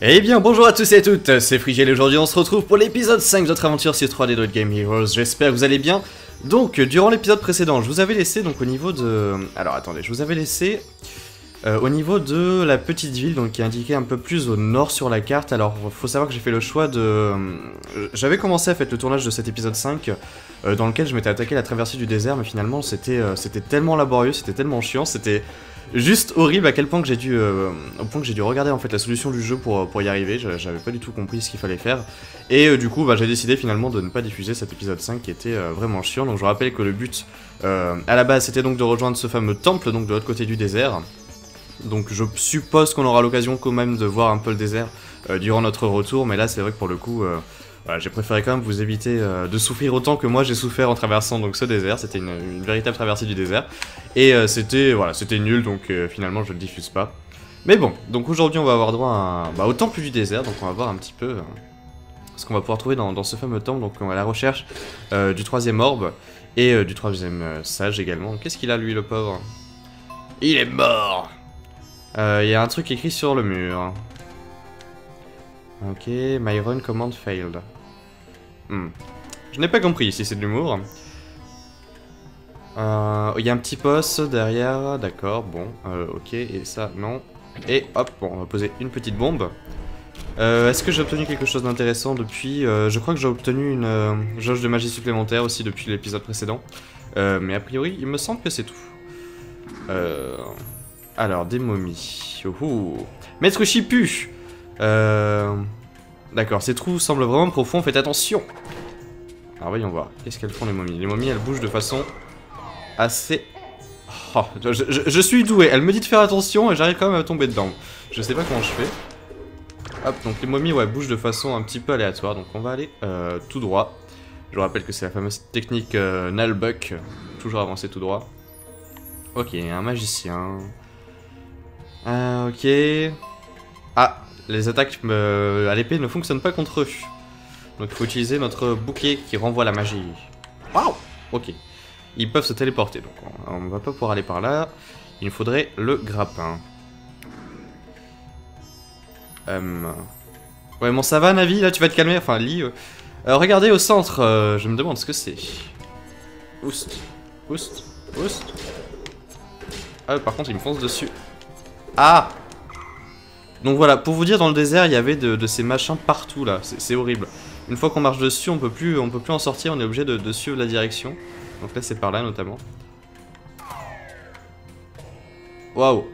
Eh bien bonjour à tous et à toutes, c'est Frigel et aujourd'hui on se retrouve pour l'épisode 5 de notre aventure sur 3D de Game Heroes, j'espère que vous allez bien. Donc durant l'épisode précédent, je vous avais laissé donc au niveau de... Alors attendez, je vous avais laissé euh, au niveau de la petite ville donc qui est indiquée un peu plus au nord sur la carte. Alors faut savoir que j'ai fait le choix de... J'avais commencé à faire le tournage de cet épisode 5 euh, dans lequel je m'étais attaqué à la traversée du désert mais finalement c'était euh, c'était tellement laborieux, c'était tellement chiant, c'était juste horrible à quel point que j'ai dû euh, j'ai dû regarder en fait la solution du jeu pour, pour y arriver. J'avais pas du tout compris ce qu'il fallait faire. Et euh, du coup bah, j'ai décidé finalement de ne pas diffuser cet épisode 5 qui était euh, vraiment chiant. Donc je rappelle que le but euh, à la base c'était donc de rejoindre ce fameux temple donc de l'autre côté du désert. Donc je suppose qu'on aura l'occasion quand même de voir un peu le désert euh, durant notre retour. Mais là c'est vrai que pour le coup euh, j'ai préféré quand même vous éviter euh, de souffrir autant que moi j'ai souffert en traversant donc ce désert c'était une, véritable traversée du désert et euh, c'était voilà, c'était nul, donc euh, finalement je le diffuse pas. Mais bon, donc aujourd'hui on va avoir droit à bah, au temple du désert, donc on va voir un petit peu ce qu'on va pouvoir trouver dans, ce fameux temple. Donc on va à la recherche du troisième orbe et du troisième sage également. Qu'est-ce qu'il a lui le pauvre? Il est mort Il y a un truc écrit sur le mur. Ok, my run command failed. Hmm. Je n'ai pas compris si c'est de l'humour. Euh, Il y a un petit poste derrière, d'accord, bon, euh, ok, et ça, non. Et hop, bon, on va poser une petite bombe. Euh, Est-ce que j'ai obtenu quelque chose d'intéressant depuis Je crois que j'ai obtenu une jauge de magie supplémentaire aussi depuis l'épisode précédent. Mais a priori, il me semble que c'est tout. Alors, des momies. Maître Chipu euh, D'accord, ces trous semblent vraiment profonds, faites attention Alors voyons voir, qu'est-ce qu'elles font les momies? Les momies, elles bougent de façon assez... Oh, je, suis doué, elle me dit de faire attention et j'arrive quand même à tomber dedans. Je sais pas comment je fais. Hop, donc les momies ouais, bougent de façon un petit peu aléatoire, donc on va aller euh, tout droit. Je rappelle que c'est la fameuse technique euh, Nalbuck, toujours avancer tout droit. Ok, un magicien. Ok. Ah, les attaques euh, à l'épée ne fonctionnent pas contre eux. Donc il faut utiliser notre bouclier qui renvoie la magie. Waouh Ok. Ils peuvent se téléporter, donc on, on va pas pouvoir aller par là. Il nous faudrait le grappin. Hum. Ouais, bon, ça va, Navi, là, tu vas te calmer. Enfin, Lee. euh. Euh, regardez au centre, euh, je me demande ce que c'est. Oust. Oust. Oust. Ah, par contre, il me fonce dessus. Ah Donc voilà, pour vous dire, dans le désert, il y avait de, ces machins partout, là. C'est horrible. Une fois qu'on marche dessus, on peut plus, on peut plus en sortir, on est obligé de, de suivre la direction. Donc là, c'est par là, notamment. Waouh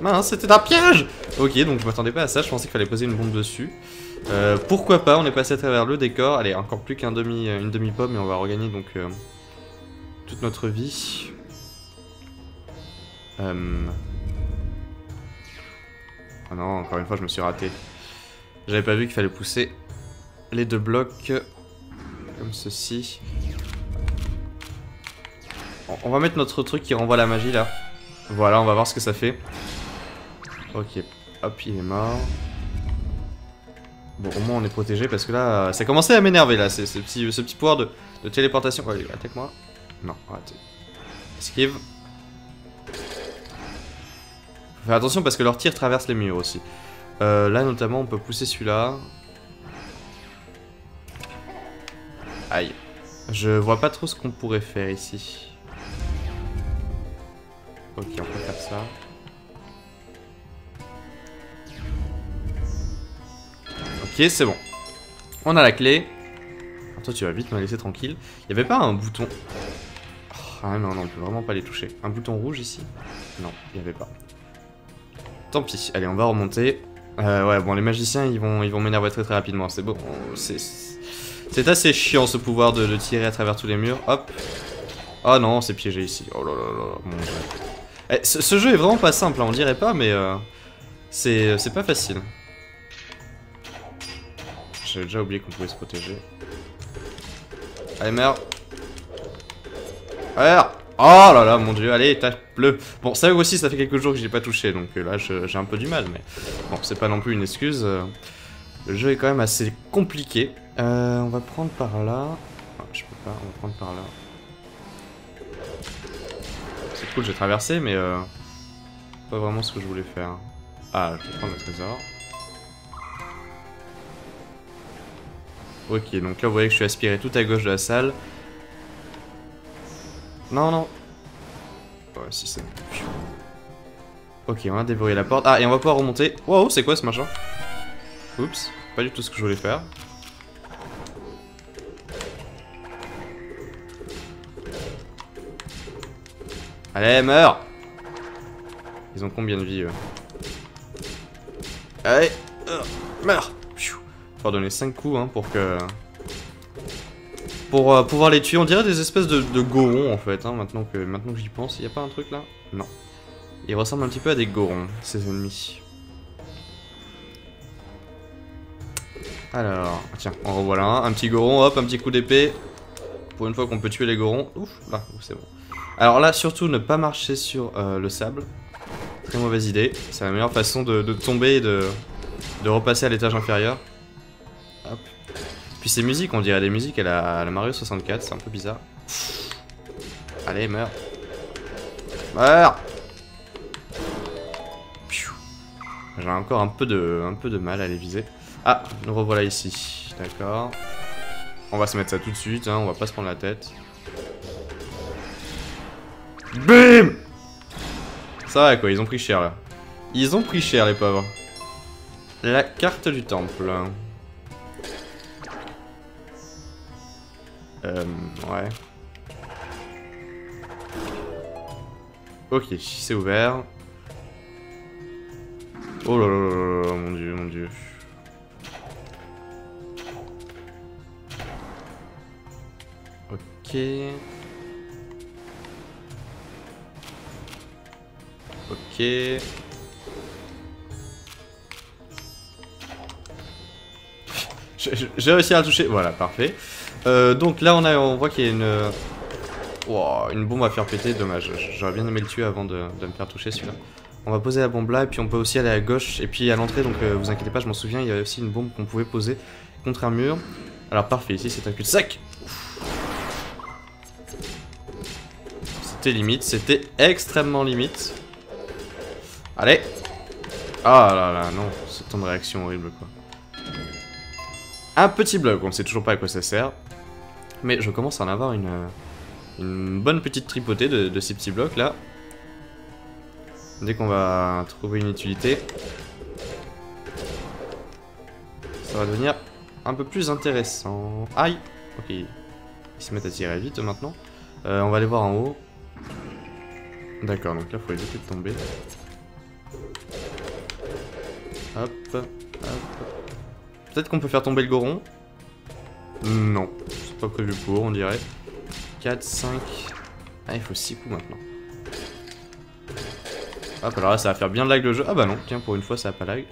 Mince, c'était un piège Ok, donc je m'attendais pas à ça, je pensais qu'il fallait poser une bombe dessus. Euh, pourquoi pas, on est passé à travers le décor. Allez, encore plus qu'un demi, une demi-pomme et on va regagner donc euh, toute notre vie. Euh... Ah non, encore une fois, je me suis raté. J'avais pas vu qu'il fallait pousser les deux blocs comme ceci. On va mettre notre truc qui renvoie la magie là. Voilà, on va voir ce que ça fait. Ok, hop, il est mort. Bon, au moins on est protégé parce que là, ça commençait à m'énerver là, ce petit, ce petit pouvoir de, téléportation. Oh, allez, attaque-moi. Non, raté. Esquive. Faire attention parce que leur tir traverse les murs aussi. Euh, là notamment, on peut pousser celui-là. Aïe. Je vois pas trop ce qu'on pourrait faire ici. Ok, on peut faire ça. Ok, c'est bon. On a la clé. Toi, tu vas vite me laisser tranquille. Il y avait pas un bouton. Oh, ah non, non, on peut vraiment pas les toucher. Un bouton rouge ici? Non, il y avait pas. Tant pis. Allez, on va remonter. Euh, ouais, bon, les magiciens, ils vont, ils vont m'énerver très très rapidement. C'est bon. On- C'est assez chiant ce pouvoir de, tirer à travers tous les murs. Hop. Oh non, c'est piégé ici. Oh là là là, mon dieu. Eh, ce, jeu est vraiment pas simple, hein, on dirait pas, mais euh, c'est c'est pas facile. J'avais déjà oublié qu'on pouvait se protéger. Allez, merde. Merde. Oh là là, mon dieu, allez, tape bleu. Bon, ça aussi, ça fait quelques jours que j'ai pas touché, donc euh, là, je- j'ai un peu du mal, mais bon, c'est pas non plus une excuse. euh, Le jeu est quand même assez compliqué. Euh, on va prendre par là. Ah, je peux pas, on va prendre par là. C'est cool, j'ai traversé, mais pas vraiment ce que je voulais faire. Ah, je vais prendre le trésor. Ok, donc là vous voyez que je suis aspiré tout à gauche de la salle. Non, non. Ouais, si c'est... Ok, on a déverrouillé la porte. Ah, et on va pouvoir remonter. Wow, c'est quoi ce machin? Oups, pas du tout ce que je voulais faire. Allez, meurs Ils ont combien de vie, eux? Allez euh, Meurs Faut donner 5 coups, hein, pour que... Pour euh, pouvoir les tuer, on dirait des espèces de, de gorons, en fait, hein, maintenant que, maintenant j'y pense. Il a pas un truc, là? Non. Ils ressemblent un petit peu à des gorons, ces ennemis. Alors, tiens, en revoilà un. Un petit goron, hop, un petit coup d'épée. Pour une fois qu'on peut tuer les gorons. Ouf, là, c'est bon. Alors là, surtout ne pas marcher sur euh, le sable. Très mauvaise idée. C'est la meilleure façon de, tomber et de, de repasser à l'étage inférieur. Hop. Puis ces musiques, on dirait des musiques à la, Mario 64, c'est un peu bizarre. Allez, meurs. Meurs J'ai encore un peu, de, un peu de mal à les viser. Ah, nous revoilà ici. D'accord. On va se mettre ça tout de suite, hein, on va pas se prendre la tête. BIM Ça va quoi, ils ont pris cher là. Ils ont pris cher les pauvres. La carte du temple. Euh, ouais. Ok, c'est ouvert. Oh là mon dieu, mon dieu. Ok. Ok. J'ai réussi à le toucher. Voilà, parfait. Euh, donc là, on, a, on voit qu'il y a une... une bombe à faire péter, dommage. J'aurais bien aimé le tuer avant de, me faire toucher celui-là. On va poser la bombe là, et puis on peut aussi aller à gauche. Et puis à l'entrée, donc euh, vous inquiétez pas, je m'en souviens, il y avait aussi une bombe qu'on pouvait poser contre un mur. Alors parfait, ici c'est un cul-de-sac. C'était limite, c'était extrêmement limite. Allez Ah là là, non, ce temps de réaction horrible quoi. Un petit bloc, on sait toujours pas à quoi ça sert. Mais je commence à en avoir une, bonne petite tripotée de, ces petits blocs là. Dès qu'on va trouver une utilité, ça va devenir un peu plus intéressant. Aïe Ok, ils se mettent à tirer vite maintenant. Euh, on va aller voir en haut. D'accord, donc là, faut éviter de tomber. Hop, hop. Peut-être qu'on peut faire tomber le goron? Non, pas prévu pour, on dirait. 4, 5... Ah, il faut 6 coups maintenant. Hop, alors là, ça va faire bien de lag le jeu. Ah bah non, tiens, pour une fois, ça a pas lag.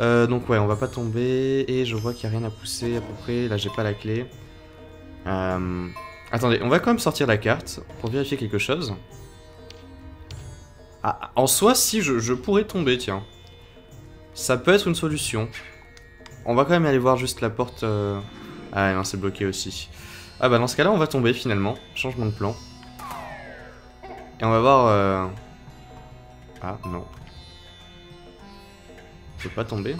Euh, donc ouais, on va pas tomber. Et je vois qu'il n'y a rien à pousser à peu près. Là, j'ai pas la clé. Euh... Attendez, on va quand même sortir la carte pour vérifier quelque chose. Ah, en soi, si, je, pourrais tomber, tiens. Ça peut être une solution. On va quand même aller voir juste la porte... Euh, ah non, c'est bloqué aussi. Ah bah dans ce cas-là, on va tomber finalement. Changement de plan. Et on va voir... Euh, ah, non. Je peux pas tomber.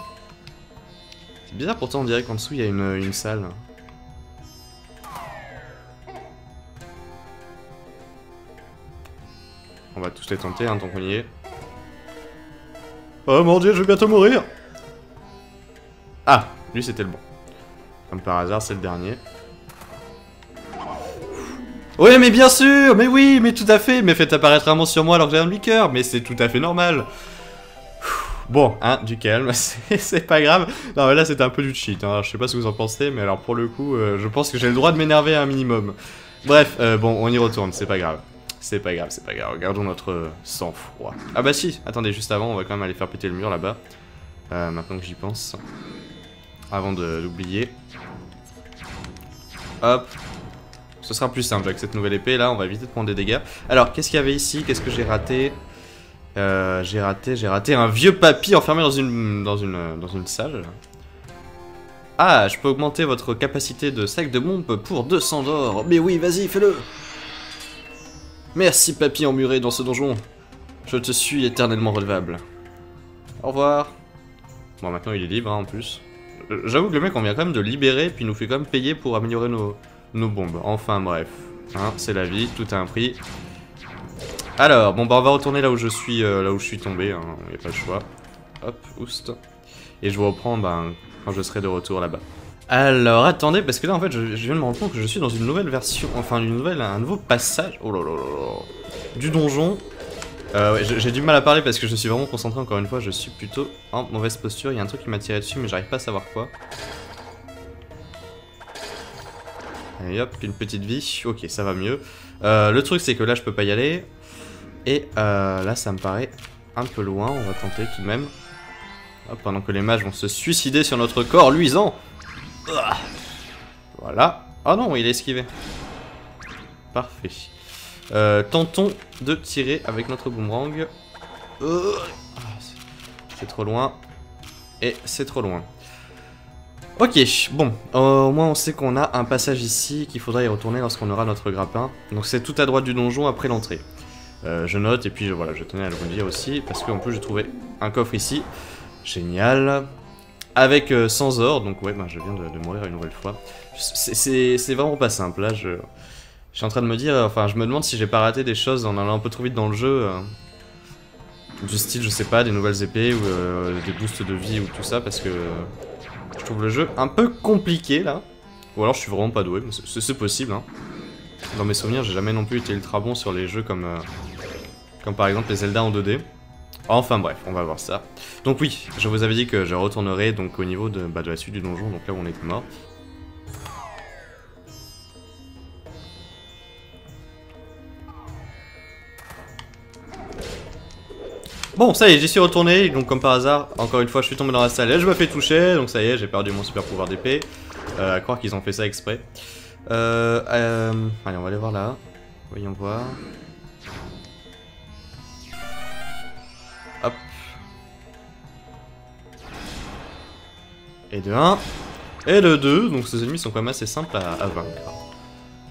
C'est bizarre, pourtant on dirait qu'en dessous, il y a une, salle. On va tous les tenter, hein, tant. Oh mon dieu, je vais bientôt mourir Ah, lui c'était le bon. Comme par hasard, c'est le dernier. Oui, mais bien sûr Mais oui, mais tout à fait Mais faites apparaître un monstre sur moi alors que j'ai un liqueur Mais c'est tout à fait normal Bon, hein, du calme, c'est pas grave. Non, mais là, c'était un peu du cheat, hein. je sais pas ce que vous en pensez, mais alors pour le coup, euh, je pense que j'ai le droit de m'énerver un minimum. Bref, euh, bon, on y retourne, c'est pas grave. C'est pas grave, c'est pas grave. Regardons notre sang-froid. Ah bah si, attendez, juste avant, on va quand même aller faire péter le mur là-bas. Euh, maintenant que j'y pense. Avant d'oublier. Hop. Ce sera plus simple avec cette nouvelle épée, là, on va éviter de prendre des dégâts. Alors, qu'est-ce qu'il y avait ici? Qu'est-ce que j'ai raté? Euh, J'ai raté, j'ai raté un vieux papy enfermé dans une, dans une, dans une salle. Ah, je peux augmenter votre capacité de sac de bombe pour 200 d'or. Mais oui, vas-y, fais-le Merci papy emmuré dans ce donjon. Je te suis éternellement relevable. Au revoir. Bon, maintenant il est libre hein, en plus. Euh, j'avoue que le mec, on vient quand même de libérer, puis il nous fait quand même payer pour améliorer nos, bombes. Enfin, bref. Hein, c'est la vie, tout a un prix. Alors, bon bah on va retourner là où je suis, euh, là où je suis tombé, hein, y a pas le choix. Hop, oust. Et je vous reprends ben, quand je serai de retour là-bas. Alors, attendez, parce que là, en fait, je, viens de me rendre compte que je suis dans une nouvelle version, enfin, une nouvelle, un nouveau passage, oh du donjon. Euh, j'ai du mal à parler parce que je suis vraiment concentré, encore une fois, je suis plutôt en mauvaise posture. Il y a un truc qui m'a tiré dessus, mais j'arrive pas à savoir quoi. Et hop, une petite vie, ok, ça va mieux. Euh, le truc, c'est que là, je peux pas y aller. Et euh, là, ça me paraît un peu loin, on va tenter tout de même. pendant que les mages vont se suicider sur notre corps luisant. Voilà. Oh non, il est esquivé. Parfait. Euh, tentons de tirer avec notre boomerang. Euh, c'est trop loin. Et c'est trop loin. Ok, bon, au moins on sait qu'on a un passage ici, qu'il faudra y retourner lorsqu'on aura notre grappin. Donc c'est tout à droite du donjon après l'entrée. Euh, je note, et puis voilà, je tenais à le redire aussi, parce qu'en plus j'ai trouvé un coffre ici. Génial. Avec 100 or, donc ouais, bah, je viens de, mourir une nouvelle fois. C'est vraiment pas simple, là, je... Je suis en train de me dire, enfin, je me demande si j'ai pas raté des choses en allant un peu trop vite dans le jeu. Euh, du style, je sais pas, des nouvelles épées ou euh, des boosts de vie ou tout ça, parce que je trouve le jeu un peu compliqué, là. Ou alors je suis vraiment pas doué, c'est possible, hein. Dans mes souvenirs, j'ai jamais non plus été ultra bon sur les jeux comme, euh, comme par exemple les Zelda en 2D. Enfin bref, on va voir ça. Donc oui, je vous avais dit que je retournerai donc au niveau de, bah, de la suite du donjon, donc là où on était mort. Bon, ça y est, j'y suis retourné, donc comme par hasard, encore une fois, je suis tombé dans la salle et je me fais toucher, donc ça y est, j'ai perdu mon super pouvoir d'épée. Euh, à croire qu'ils ont fait ça exprès. Euh, euh, allez, on va aller voir là. Voyons voir. Hop. Et de 1. Et de 2. Donc ces ennemis sont quand même assez simples à, vaincre.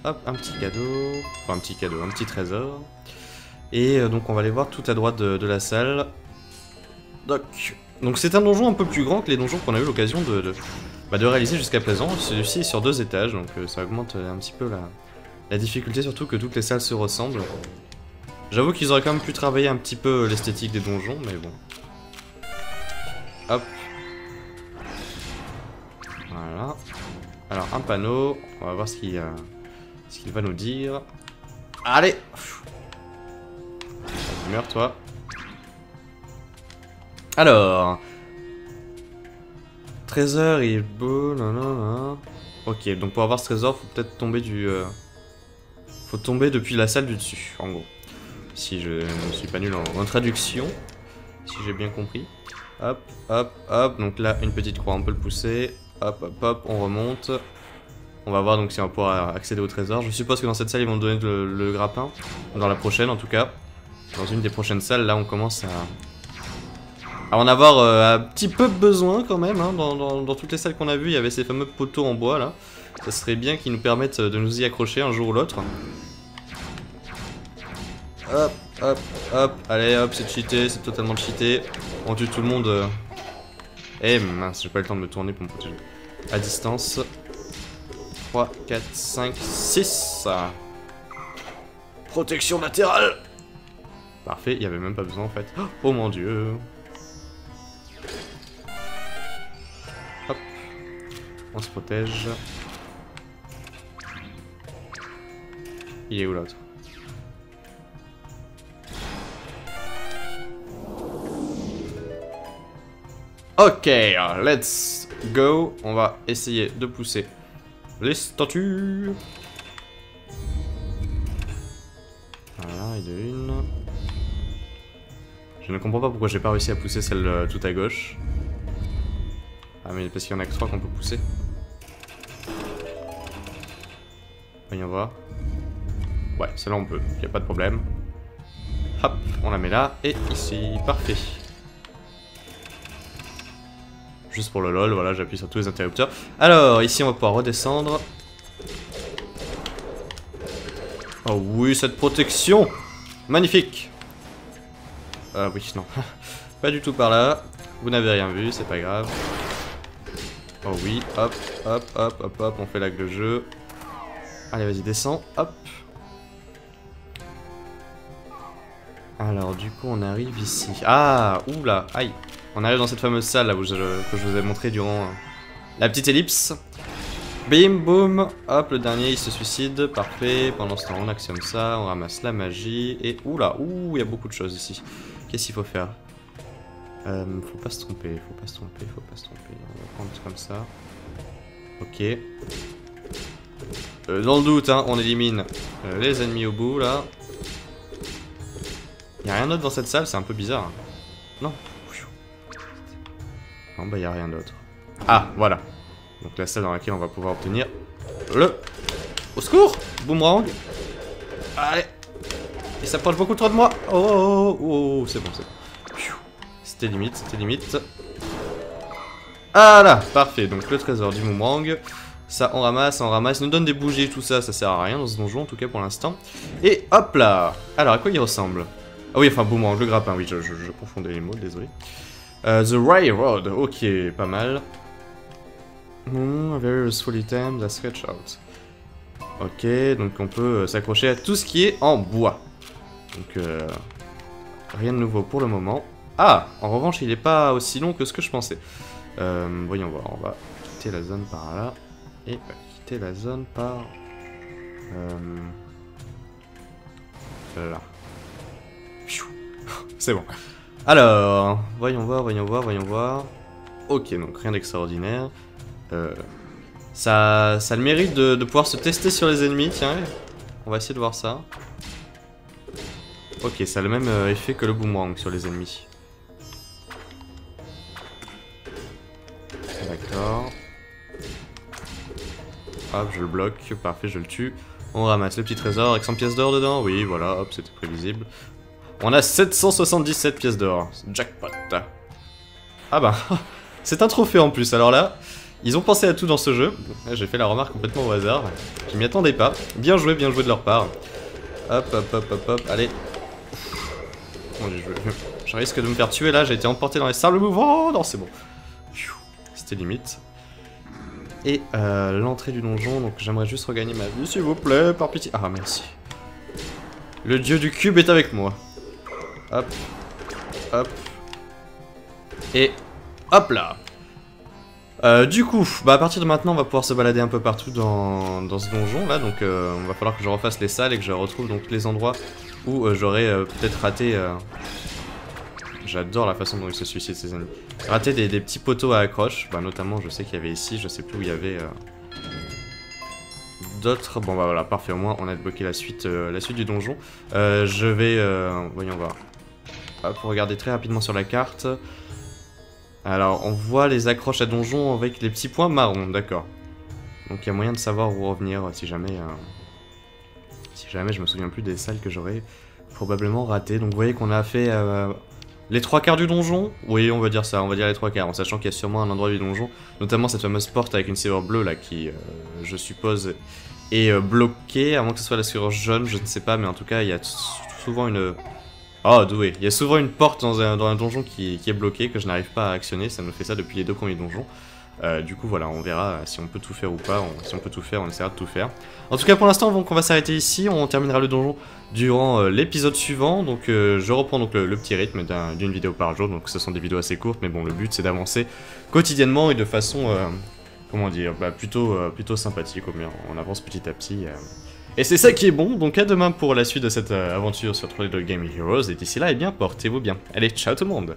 Hop, un petit cadeau. Enfin, un petit cadeau, un petit trésor. Et euh, donc on va aller voir tout à droite de, la salle. Donc, c'est un donjon un peu plus grand que les donjons qu'on a eu l'occasion de, bah, réaliser jusqu'à présent. Celui-ci est sur deux étages, donc euh, ça augmente euh, un petit peu la, difficulté, surtout que toutes les salles se ressemblent. J'avoue qu'ils auraient quand même pu travailler un petit peu l'esthétique des donjons, mais bon. Hop. Voilà. Alors, un panneau. On va voir ce qu'il va nous dire. Allez Alors. Trésor, il est beau, non, Ok, donc pour avoir ce trésor, faut peut-être tomber du... Euh, faut tomber depuis la salle du dessus, en gros. Si je ne suis pas nul en, traduction, si j'ai bien compris. Hop, hop, hop, donc là, une petite croix, on peut le pousser. Hop, hop, hop, on remonte. On va voir donc si on va pouvoir accéder au trésor. Je suppose que dans cette salle, ils vont donner le grappin. Dans la prochaine, en tout cas dans une des prochaines salles, là on commence à, à en avoir euh, un petit peu besoin quand même. Hein. Dans, toutes les salles qu'on a vues, il y avait ces fameux poteaux en bois là. Ça serait bien qu'ils nous permettent de nous y accrocher un jour ou l'autre. Hop, hop, hop. Allez, hop, c'est cheaté, c'est totalement cheaté. On tue tout le monde. Euh. Eh mince, j'ai pas le temps de me tourner pour me protéger. À distance. 3, 4, 5, 6. Protection latérale Parfait, il n'y avait même pas besoin en fait. Oh mon dieu Hop. On se protège. Il est où l'autre? Ok, let's go. On va essayer de pousser les statues. Voilà, il est une. Je ne comprends pas pourquoi j'ai pas réussi à pousser celle euh, tout à gauche. Ah mais parce qu'il y en a que trois qu'on peut pousser. Voyons voir. Ouais, celle-là on peut, y a pas de problème. Hop, on la met là, et ici, parfait. Juste pour le lol, voilà, j'appuie sur tous les interrupteurs. Alors, ici on va pouvoir redescendre. Oh oui, cette protection Magnifique Ah oui, non. pas du tout par là. Vous n'avez rien vu, c'est pas grave. Oh oui, hop, hop, hop, hop, hop, on fait lag le jeu. Allez, vas-y, descends, hop. Alors, du coup, on arrive ici. Ah, oula, aïe. On arrive dans cette fameuse salle là que je vous ai montré durant euh, la petite ellipse. Bim, boum, hop, le dernier il se suicide, parfait. Pendant ce temps, on actionne ça, on ramasse la magie. Et oula, ouh, il y a beaucoup de choses ici. Qu'est-ce qu'il faut faire euh, Faut pas se tromper, faut pas se tromper, faut pas se tromper. On va prendre comme ça. Ok. Euh, dans le doute, hein, on élimine euh, les ennemis au bout là. Y'a rien d'autre dans cette salle, c'est un peu bizarre. Hein. Non. Non, bah y'a rien d'autre. Ah, voilà. Donc la salle dans laquelle on va pouvoir obtenir le... Au secours Boomerang Allez Il s'approche beaucoup trop de moi Oh, oh, oh, oh c'est bon, c'est bon. C'était limite, c'était limite. Ah là Parfait, donc le trésor du boomerang. Ça, on ramasse, on ramasse. nous donne des bougies, tout ça, ça sert à rien dans ce donjon, en tout cas pour l'instant. Et hop là Alors, à quoi il ressemble? Ah oui, enfin, boomerang, le grappin, oui, je, je, confondais les mots, désolé. Euh, the Railroad, ok, pas mal. Hmm, a very useful item, the sketch out. Ok, donc on peut euh, s'accrocher à tout ce qui est en bois. Donc, euh, rien de nouveau pour le moment. Ah En revanche, il n'est pas aussi long que ce que je pensais. Euh, voyons voir, on va quitter la zone par là. Et quitter la zone par... Euh, là. C'est bon. Alors, voyons voir, voyons voir, voyons voir. Ok, donc rien d'extraordinaire. Euh, ça, ça a le mérite de, pouvoir se tester sur les ennemis, tiens. On va essayer de voir ça. Ok, ça a le même euh, effet que le boomerang sur les ennemis. D'accord. Hop, je le bloque. Parfait, je le tue. On ramasse le petit trésor avec 100 pièces d'or dedans. Oui, voilà, hop, c'était prévisible. On a 777 pièces d'or. Jackpot. Ah bah, c'est un trophée en plus. Alors là, ils ont pensé à tout dans ce jeu. J'ai fait la remarque complètement au hasard. Je m'y attendais pas. Bien joué, bien joué de leur part. Hop, hop, hop, hop, hop. Allez. Je, risque de me faire tuer là. J'ai été emporté dans les sables mouvants. Non, c'est bon. C'était limite. Et euh, l'entrée du donjon. Donc j'aimerais juste regagner ma vie, s'il vous plaît, par pitié. Ah, merci. Le dieu du cube est avec moi. Hop. Hop. Et hop là. Euh, du coup, bah à partir de maintenant, on va pouvoir se balader un peu partout dans, ce donjon là, donc euh, on va falloir que je refasse les salles et que je retrouve donc les endroits où euh, j'aurais peut-être raté. J'adore la façon dont il se suicide ces ennemis. Raté des, petits poteaux à accroche, bah notamment je sais qu'il y avait ici, je sais plus où il y avait d'autres. Bon bah voilà, parfait, au moins on a débloqué la suite, la suite du donjon. je vais, voyons voir, pour regarder très rapidement sur la carte. Alors, on voit les accroches à donjon avec les petits points marrons, d'accord. Donc il y a moyen de savoir où revenir si jamais... Euh, si jamais je me souviens plus des salles que j'aurais probablement ratées. Donc vous voyez qu'on a fait euh, les trois quarts du donjon. Oui, on va dire ça, on va dire les trois quarts, en sachant qu'il y a sûrement un endroit du donjon, notamment cette fameuse porte avec une serrure bleue là qui, euh, je suppose, est bloquée, à moins que ce soit la serrure jaune, je ne sais pas, mais en tout cas il y a souvent une Oh, doué. Il y a souvent une porte dans un, donjon qui, est bloquée, que je n'arrive pas à actionner. Ça me fait ça depuis les deux premiers donjons. Euh, du coup, voilà, on verra si on peut tout faire ou pas. si on peut tout faire, on essaiera de tout faire. En tout cas, pour l'instant, on va s'arrêter ici. On terminera le donjon durant euh, l'épisode suivant. Donc, euh, je reprends donc le, petit rythme d'une vidéo par jour. Donc, ce sont des vidéos assez courtes, mais bon, le but, c'est d'avancer quotidiennement et de façon, comment dire, bah, plutôt, plutôt sympathique. On avance petit à petit. Et c'est ça qui est bon, donc à demain pour la suite de cette aventure sur 3D Game Heroes, et d'ici là, eh bien, portez-vous bien. Allez, ciao tout le monde